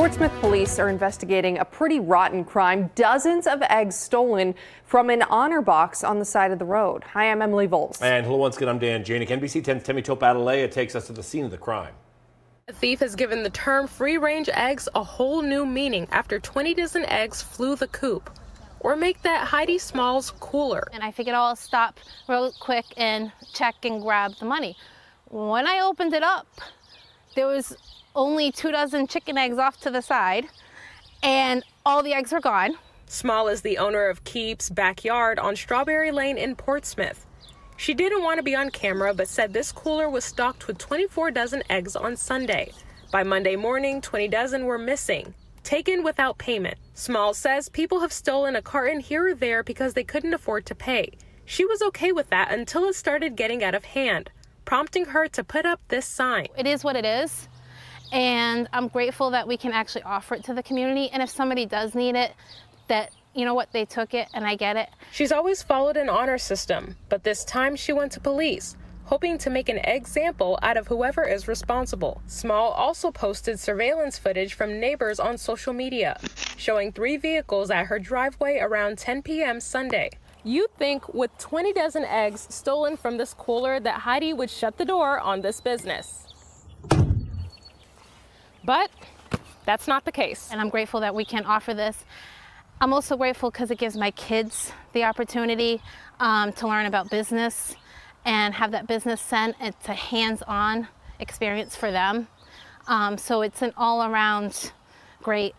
Portsmouth police are investigating a pretty rotten crime. Dozens of eggs stolen from an honor box on the side of the road. Hi, I'm Emily Vols. And hello once again, I'm Dan Jaehnig. NBC 10's Temi Tope Adelea takes us to the scene of the crime. A thief has given the term free range eggs a whole new meaning after 20 dozen eggs flew the coop. Or make that Heidi Small's cooler. And I figured I'll stop real quick and check and grab the money. When I opened it up, there was only two dozen chicken eggs off to the side, and all the eggs were gone. Small is the owner of Keeeps Backyard on Strawberry Lane in Portsmouth. She didn't want to be on camera, but said this cooler was stocked with 24 dozen eggs on Sunday. By Monday morning, 20 dozen were missing, taken without payment. Small says people have stolen a carton here or there because they couldn't afford to pay. She was okay with that until it started getting out of hand, prompting her to put up this sign. It is what it is. And I'm grateful that we can actually offer it to the community. And if somebody does need it, that you know what, they took it and I get it. She's always followed an honor system, but this time she went to police, hoping to make an example out of whoever is responsible. Small also posted surveillance footage from neighbors on social media, showing three vehicles at her driveway around 10 p.m. Sunday. You'd think with 20 dozen eggs stolen from this cooler that Heidi would shut the door on this business. But that's not the case. And I'm grateful that we can offer this. I'm also grateful because it gives my kids the opportunity um, to learn about business and have that business sent. It's a hands-on experience for them. Um, so it's an all-around great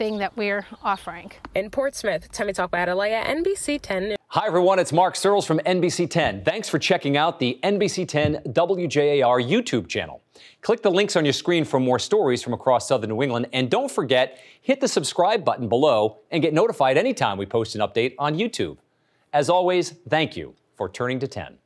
thing that we're offering. In Portsmouth, Temi Tope Adelea, NBC 10. Hi, everyone. It's Mark Searles from NBC 10. Thanks for checking out the NBC 10 WJAR YouTube channel. Click the links on your screen for more stories from across southern New England. And don't forget, hit the subscribe button below and get notified anytime we post an update on YouTube. As always, thank you for turning to 10.